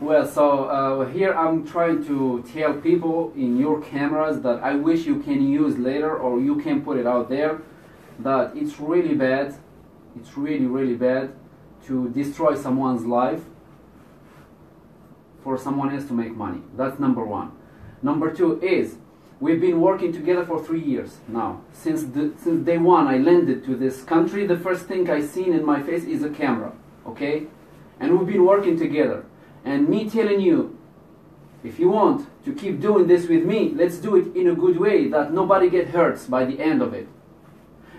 Well, so uh, here I'm trying to tell people in your cameras that I wish you can use later or you can put it out there that it's really bad, it's really, really bad to destroy someone's life for someone else to make money. That's number one. Number two is we've been working together for three years now. Since, the, since day one I landed to this country, the first thing I seen in my face is a camera, okay? And we've been working together. And me telling you, if you want to keep doing this with me, let's do it in a good way that nobody get hurt by the end of it.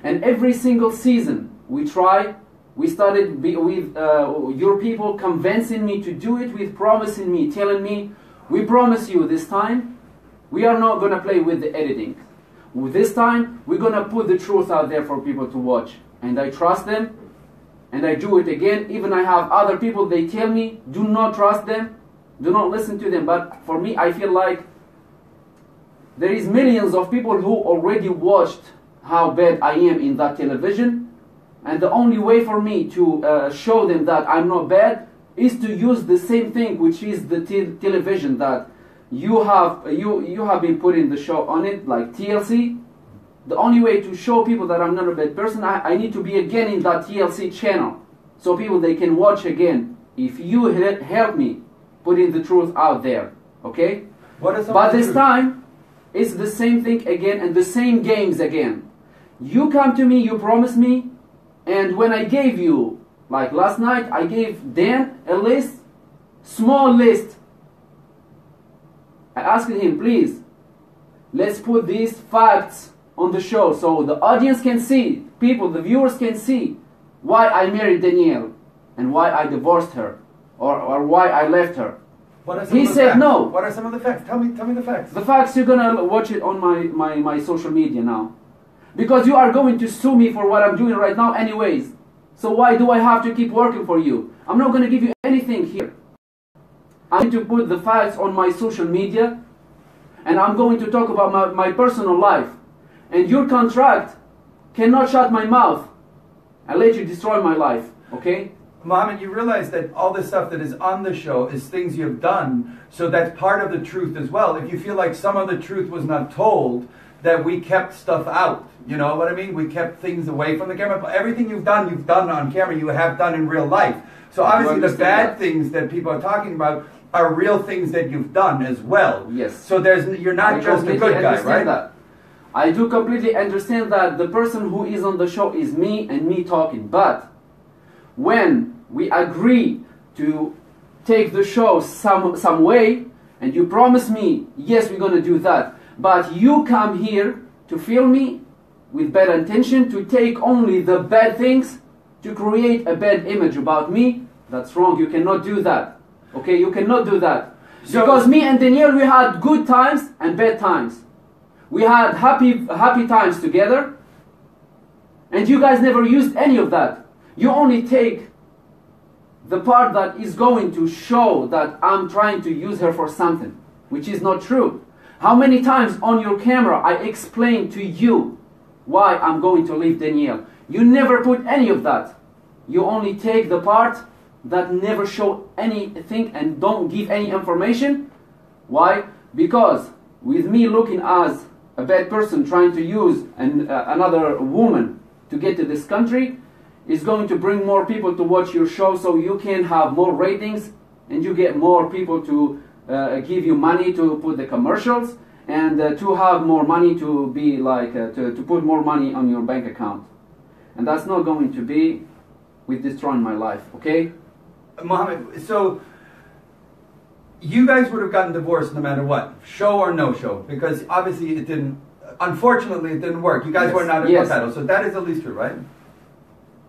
And every single season we try, we started with uh, your people convincing me to do it, with promising me, telling me, we promise you this time, we are not going to play with the editing. With this time, we're going to put the truth out there for people to watch. And I trust them, and I do it again. Even I have other people, they tell me, do not trust them, do not listen to them. But for me, I feel like there is millions of people who already watched how bad I am in that television. And the only way for me to uh, show them that I'm not bad is to use the same thing, which is the te television that you have you you have been putting the show on it, like TLC. The only way to show people that I'm not a bad person, I, I need to be again in that TLC channel, so people they can watch again. If you help me putting the truth out there, okay? but this time, it's the same thing again and the same games again. You come to me, you promise me, and when I gave you, like last night, I gave Dan a list, small list. I asked him, please, let's put these facts on the show so the audience can see, people, the viewers can see why I married Danielle and why I divorced her or, or why I left her. he said facts? no. What are some of the facts? Tell me, tell me the facts. The facts, you're gonna watch it on my, my, my social media now. Because you are going to sue me for what I'm doing right now anyways. So why do I have to keep working for you? I'm not gonna give you anything here. I'm going to put the facts on my social media and I'm going to talk about my, my personal life. And your contract cannot shut my mouth and let you destroy my life, okay? Mohammed, you realize that all the stuff that is on the show is things you've done, so that's part of the truth as well. If you feel like some of the truth was not told, that we kept stuff out. You know what I mean? We kept things away from the camera. But everything you've done, you've done on camera, you have done in real life. So obviously the bad that? things that people are talking about are real things that you've done as well. Yes. So there's you're not I just a good guy, right? That. I do completely understand that the person who is on the show is me and me talking. But when we agree to take the show some some way, and you promise me, yes, we're gonna do that but you come here to film me with bad intention, to take only the bad things, to create a bad image about me. That's wrong. You cannot do that. Okay, you cannot do that. So, because me and Danielle, we had good times and bad times. We had happy, happy times together. And you guys never used any of that. You only take the part that is going to show that I'm trying to use her for something, which is not true. How many times on your camera I explained to you why I'm going to leave Danielle? You never put any of that. You only take the part that never show anything and don't give any information. Why? Because with me looking as a bad person trying to use an, uh, another woman to get to this country is going to bring more people to watch your show so you can have more ratings and you get more people to uh, give you money to put the commercials and uh, to have more money to be like uh, to, to put more money on your bank account. And that's not going to be with destroying my life okay? Mohammed so you guys would have gotten divorced no matter what show or no show because obviously it didn't unfortunately it didn't work you guys yes. were not in yes. title so that is at least true right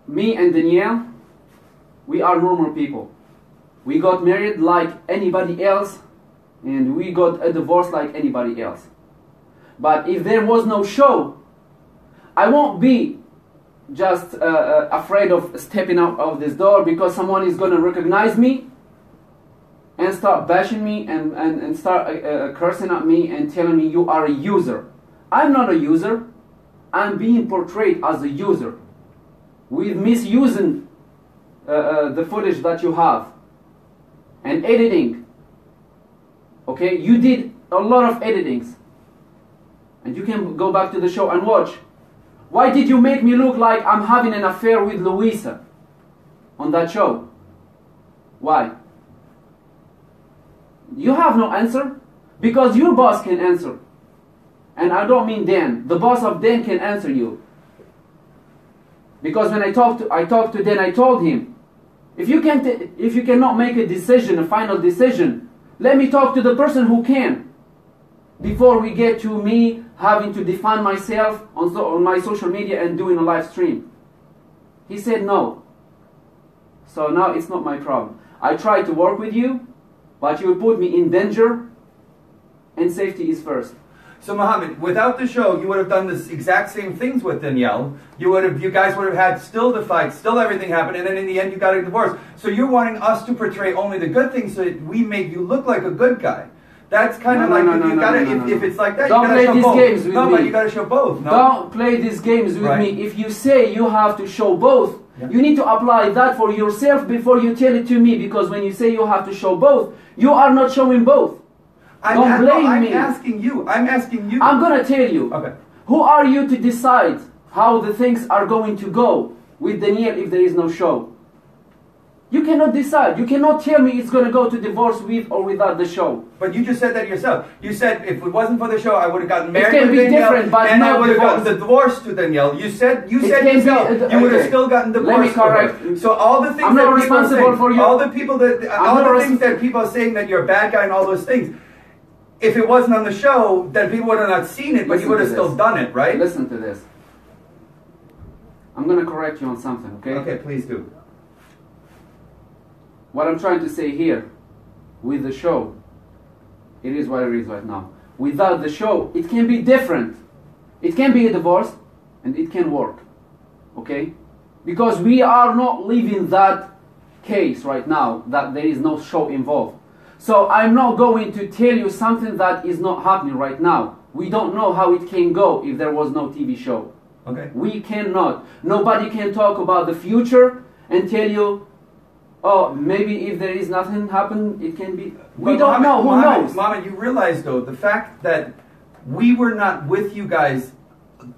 me and Danielle we are normal people we got married like anybody else and we got a divorce like anybody else. But if there was no show, I won't be just uh, uh, afraid of stepping out of this door because someone is going to recognize me and start bashing me and, and, and start uh, uh, cursing at me and telling me you are a user. I'm not a user. I'm being portrayed as a user with misusing uh, uh, the footage that you have and editing Okay, you did a lot of editings, and you can go back to the show and watch. Why did you make me look like I'm having an affair with Louisa on that show? Why? You have no answer because your boss can answer. And I don't mean Dan. The boss of Dan can answer you. Because when I talked to I talked to Dan, I told him, if you can t- if you cannot make a decision, a final decision, let me talk to the person who can. Before we get to me having to define myself on, so, on my social media and doing a live stream. He said no. So now it's not my problem. I try to work with you, but you will put me in danger, and safety is first. So Mohammed, without the show, you would have done this exact same things with Danielle. You would have, you guys would have had still the fight, still everything happened, and then in the end you got a divorce. So you're wanting us to portray only the good things, so that we make you look like a good guy. That's kind No, of no, like no, if no, you no, gotta, no, no, if, if it's like that, Don't you gotta play show these both. games with no, me. but you gotta show both. No. Don't play these games with Right. me. If you say you have to show both, Yeah. you need to apply that for yourself before you tell it to me. Because when you say you have to show both, you are not showing both. I'm, Don't blame no, I'm me. asking you. I'm asking you. I'm gonna tell you. okay. Who are you to decide how the things are going to go with Danielle if there is no show? You cannot decide. You cannot tell me it's gonna go to divorce with or without the show. But you just said that yourself. You said if it wasn't for the show, I would have gotten married can to be Danielle, different, but and I would have gotten the divorce. to Danielle. You said you It said can be- uh, you would have okay. still gotten divorced. Let me correct. So all the things I'm that not people are responsible saying, for you. all the people that I'm all the things that people are saying that you're a bad guy and all those things. If it wasn't on the show, then people would have not seen it, but Listen you would have still done it, right? Listen to this. I'm gonna correct you on something, okay? Okay, please do. What I'm trying to say here, with the show, it is what it is right now. Without the show, it can be different. It can be a divorce, and it can work. Okay? Because we are not living that case right now that there is no show involved. So I'm not going to tell you something that is not happening right now. We don't know how it can go if there was no TV show. Okay. We cannot. Nobody can talk about the future and tell you, oh, maybe if there is nothing happen, it can be. We But don't Mohammed- know. Who Mohammed- knows? Mama, you realize though the fact that we were not with you guys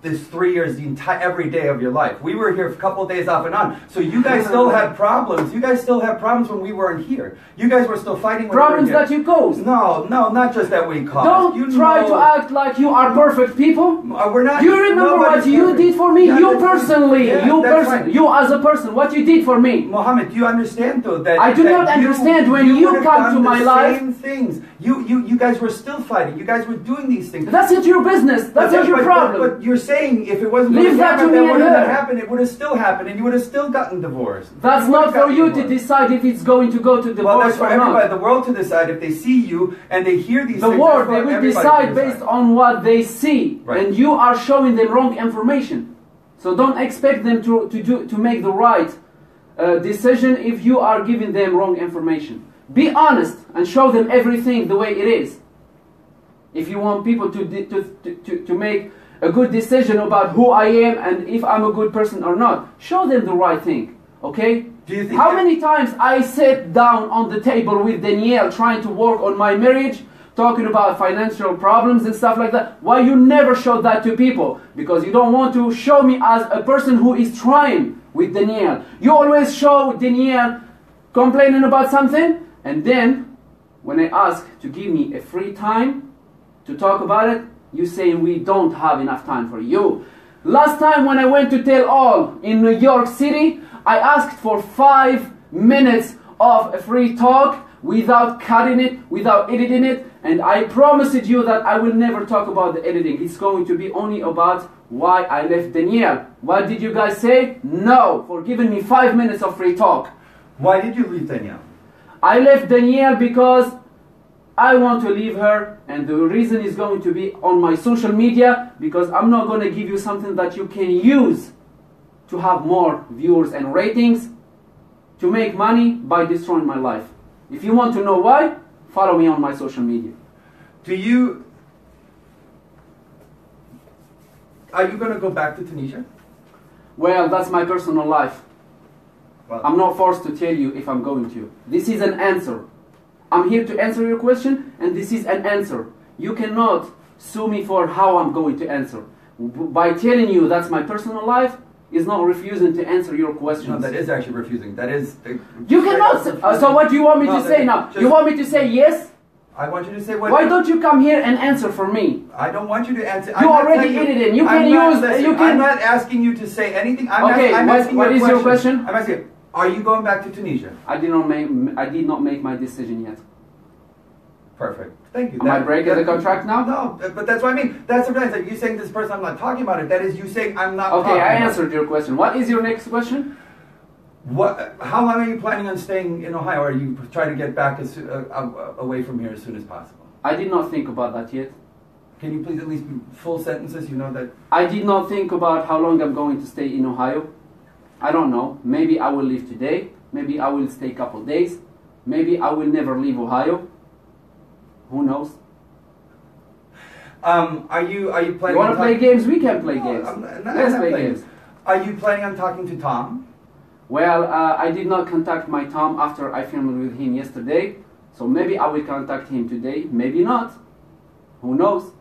this three years, the entire every day of your life. We were here a couple days off and on. So you guys still had problems. You guys still had problems when we weren't here. You guys were still fighting. Problems we that you caused. No, no, not just that we caused. Don't You try know- to act like you are perfect people. Uh, We're not. You remember what you perfect. did for me? Yeah, you personally, Yeah, you person, right. you as a person, what you did for me. Mohammed, do you understand though that I do that not understand when you have come to my life- Same things. You, you, you guys were still fighting. You guys were doing these things. That's not your business. That's not your problem. But, but you're saying if it wasn't Leave that to that wouldn't have happened. It would have still happened, and you would have still gotten divorced. That's not for you to decide if it's going to go to divorce Well, that's for or everybody, not. the world to decide. If they see you and they hear these The things, world, they will to decide based on what they see, Right. and you are showing them wrong information. So don't expect them to, to, do, to make the right uh, decision if you are giving them wrong information. Be honest and show them everything the way it is. If you want people to, to, to, to make a good decision about who I am and if I'm a good person or not, show them the right thing. Okay? Do you think How many times I sat down on the table with Danielle trying to work on my marriage, talking about financial problems and stuff like that? Why you never show that to people? Because you don't want to show me as a person who is trying with Danielle. You always show Danielle complaining about something, and then when I ask to give me a free time to talk about it, you saying we don't have enough time for you. Last time when I went to Tell All in New York City, I asked for five minutes of a free talk without cutting it, without editing it, and I promised you that I will never talk about the editing. It's going to be only about why I left Danielle. What did you guys say? No, for giving me five minutes of free talk. Why did you leave Danielle? I left Danielle because I want to leave her, and the reason is going to be on my social media because I'm not going to give you something that you can use to have more viewers and ratings to make money by destroying my life. If you want to know why, follow me on my social media. Do you? Are you going to go back to Tunisia? Well, that's my personal life. Well, I'm not forced to tell you if I'm going to. This is an answer. I'm here to answer your question, and this is an answer. You cannot sue me for how I'm going to answer. By telling you that's my personal life is not refusing to answer your questions. No, that is actually refusing. That is. uh, you cannot. uh, so what do you want me No, to say now? You want me to say yes? I want you to say what. Why don't you come here and answer for me? I don't want you to answer. You I'm already hit it in. You I'm can use- listen, you can- I'm not asking you to say anything. I'm Okay, ask- I'm what- asking what is your question? I'm asking. Are you going back to Tunisia? I did not make. I did not make my decision yet. Perfect. Thank you. Am I That- breaking the contract now? No, but that's what I mean. That's the difference. Like you saying this person, I'm not talking about it. That is you saying I'm not. Okay, I answered your question. What is your next question? What? How long are you planning on staying in Ohio? Are you trying to get back as, uh, uh, away from here as soon as possible? I did not think about that yet. Can you please at least be full sentences? You know that. I did not think about how long I'm going to stay in Ohio. I don't know. Maybe I will leave today. Maybe I will stay a couple days. Maybe I will never leave Ohio. Who knows? Um, are you are you You planning? want to play games? We can play games. I'm not- I'm Let's play playing. games. Are you planning on talking to Tom? Well, uh, I did not contact my Tom after I filmed with him yesterday. So maybe I will contact him today. Maybe not. Who knows?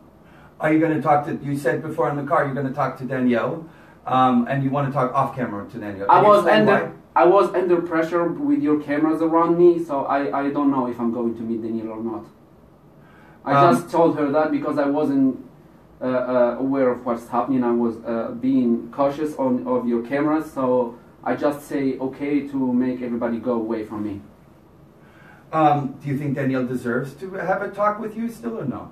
Are you going to talk to? You said before in the car you're going to talk to Danielle, um, and you want to talk off camera to Danielle. I was under why? I was under pressure with your cameras around me, so I, I don't know if I'm going to meet Danielle or not. I Um, just told her that because I wasn't uh, uh, aware of what's happening. I was uh, being cautious on of your cameras, so I just say okay to make everybody go away from me. Um, do you think Danielle deserves to have a talk with you still or no?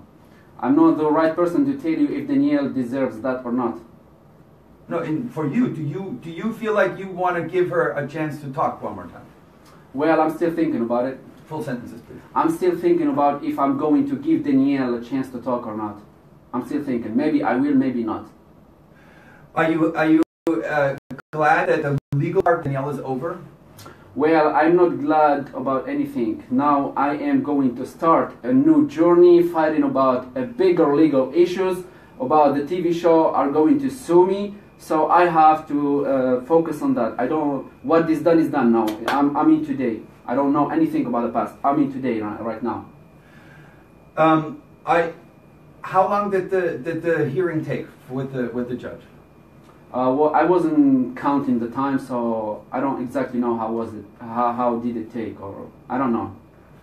I'm not the right person to tell you if Danielle deserves that or not. No, in, for you, do you do you feel like you want to give her a chance to talk one more time? Well, I'm still thinking about it. Full sentences, please. I'm still thinking about if I'm going to give Danielle a chance to talk or not. I'm still thinking. Maybe I will, maybe not. Are you are you uh, glad that the legal part Danielle is over? Well, I'm not glad about anything. Now I am going to start a new journey fighting about a bigger legal issues about the TV show are going to sue me. So I have to uh, focus on that. I don't. What is done is done now. I'm, I'm in today. I don't know anything about the past. I'm in today right now. Um, I. How long did the did the hearing take with the with the judge? Uh, well, I wasn't counting the time, so I don't exactly know how was it. How, how did it take, or I don't know.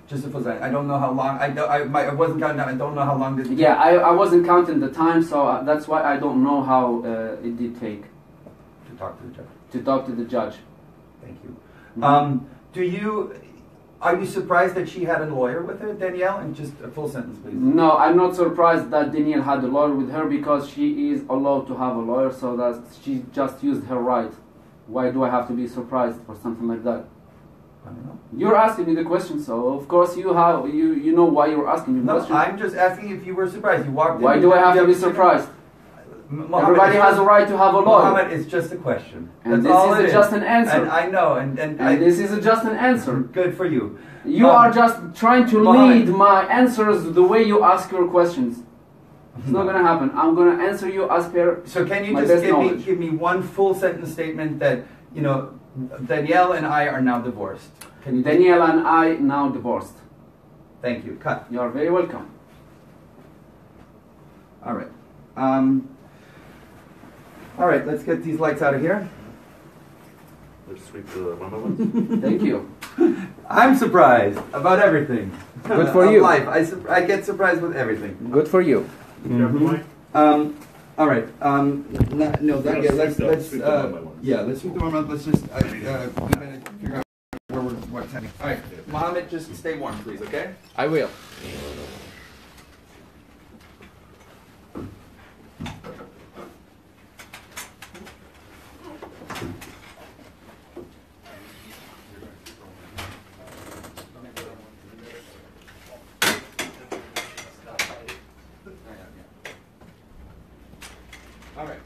Just full sentence. I don't know how long. I don't, I, my, I wasn't counting. I don't know how long did Yeah, I, I wasn't counting the time, so uh, that's why I don't know how uh, it did take to talk to the judge. to talk to the judge. Thank you. Mhm. Um, do you are you surprised that she had a lawyer with her, Danielle? And just a full sentence, please. No, I'm not surprised that Danielle had a lawyer with her because she is allowed to have a lawyer, so that she just used her right. Why do I have to be surprised for something like that? I don't know. You're asking me the question, so of course you have you you know why you're asking me No, question. I'm just asking if you were surprised. You walked. why do I have to be surprised? M- Mohammed, Everybody has a right to have a lawyer. It's just a question. And That's this is just an answer. And I know, and and, And I, this is just an answer. good for you. You Um, are just trying to lead my answers the way you ask your questions. It's not gonna happen. I'm gonna answer you as per. So can you just give me give me one full sentence statement that you know Danielle and I are now divorced? Can you? Danielle and I now divorced. Thank you. Cut. You are very welcome. All right. Um, all right. Let's get these lights out of here. Let's sweep the mama Thank you. I'm surprised about everything. Good for you. Life. I, sur- I get surprised with everything. Good for you. one. Um, all right. Um, no, no that, yeah, let's let's Sweep them uh, one by one. yeah, let's sweep them one by one. Let's just uh, uh, figure out where we're what's happening. All right, Mohammed, just stay warm, please. Okay. I will. All right.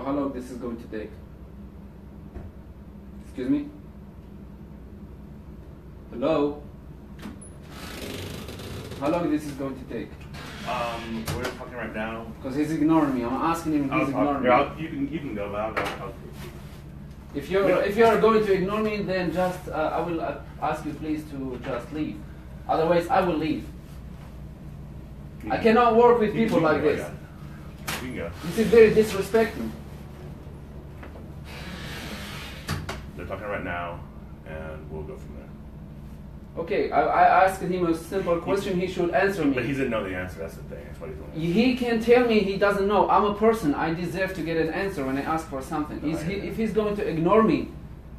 So how long this is going to take? Excuse me? Hello? How long this is going to take? Um, we're talking right now. Because he's ignoring me. I'm asking him. I'll He's talk. ignoring me. I'll, you can you can go. I'll, I'll, I'll, If you're Yeah. if you're going to ignore me, then just uh, I will uh, ask you please to just leave. Otherwise, I will leave. you I cannot work with people like this. yeah. You can go. This is very disrespectful. Talking right now, and we'll go from there. Okay, I, I asked him a simple question. He should answer me. But he doesn't know the answer. That's the thing. That's what he's doing. He can tell me he doesn't know. I'm a person. I deserve to get an answer when I ask for something. Is he, if he's going to ignore me,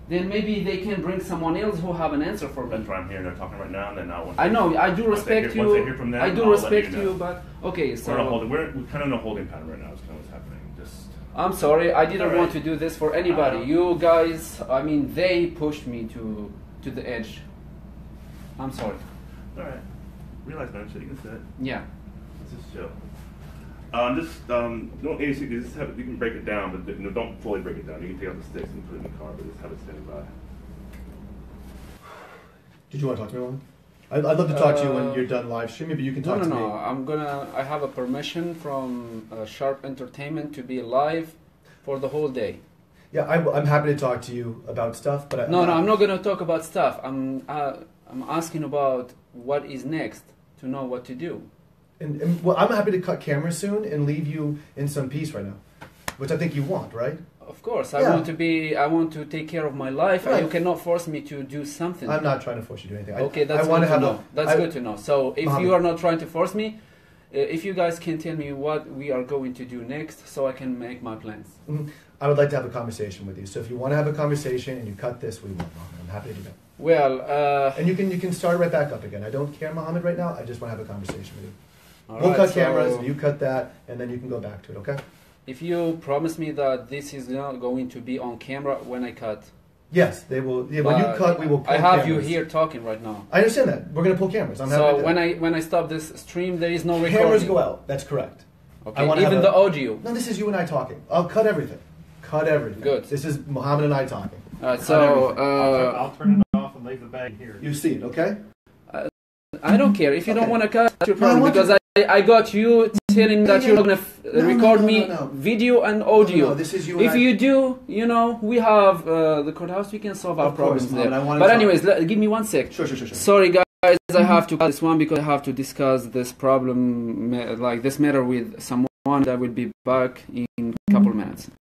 then maybe they can bring someone else who have an answer for me. That's why I'm here. They're talking right now, and then once I know. I do respect hear- you. them, I do I'll respect know. you, but okay. We're So holding. We're, we're kind of in a holding pattern right now. That's kind of what's happening. Just. I'm sorry. I didn't Alright. want to do this for anybody. Uh, You guys. I mean, they pushed me to to the edge. I'm sorry. All right. Realize, man. Shit, you can sit. Yeah. Let's just chill. Um, just um, don't AC. Just have it, you can break it down, but you know, don't fully break it down. You can take out the sticks and put it in the car, but just have it standing by. Did you want to talk to me, Juan? I'd, I'd love to talk to you when Uh, you're done live streaming, but you can No, talk no, to no. me. I'm gonna. I have a permission from uh, Sharp Entertainment to be live for the whole day. Yeah, I'm, I'm happy to talk to you about stuff, but I, No, no. I'm not gonna talk about stuff. I'm. Uh, I'm asking about what is next to know what to do. And, and well, I'm happy to cut camera soon and leave you in some peace right now, which I think you want, right? Of course, I Yeah. want to be. I want to take care of my life. and You cannot force me to do something. I'm not trying to force you to do anything. Okay, that's I want good to have know. A, that's I- good to know. So if Mohammed. you are not trying to force me, uh, if you guys can tell me what we are going to do next, so I can make my plans. Mhm. I would like to have a conversation with you. So if you want to have a conversation and you cut this, we will. I'm happy to do that. Well, uh, And you can you can start right back up again. I don't care, Mohammed, right now. I just want to have a conversation with you. all we'll right, cut so cameras, you cut that, and then you can go back to it. Okay? If you promise me that this is not going to be on camera when I cut, Yes, they will. Yeah, when you cut, we will. Pull I have you cameras. here talking right now. I understand that. We're gonna pull cameras. I'm So when I when I stop this stream, there is no recording. cameras go out. That's correct. Okay, wanna even have the audio. No, this is you and I talking. I'll cut everything. Cut everything. Good. This is Mohammed and I talking. All right, so everything. I'll, turn, uh, I'll turn it off and leave the bag here. You see it, okay? I don't care if you don't want to cut. That's your No, problem want because to- I, I got you telling that you're gonna f- No, no, record no, me no, no. video and audio. No, no, this is you if I- you do, you know, we have uh, the courthouse. We can solve our Of problems Mohammed, there. But anyways, let, give me one sec. Sure, sure, sure, sure. Sorry, guys, I have to cut this one because I have to discuss this problem, like this matter, with someone that will be back in a couple minutes.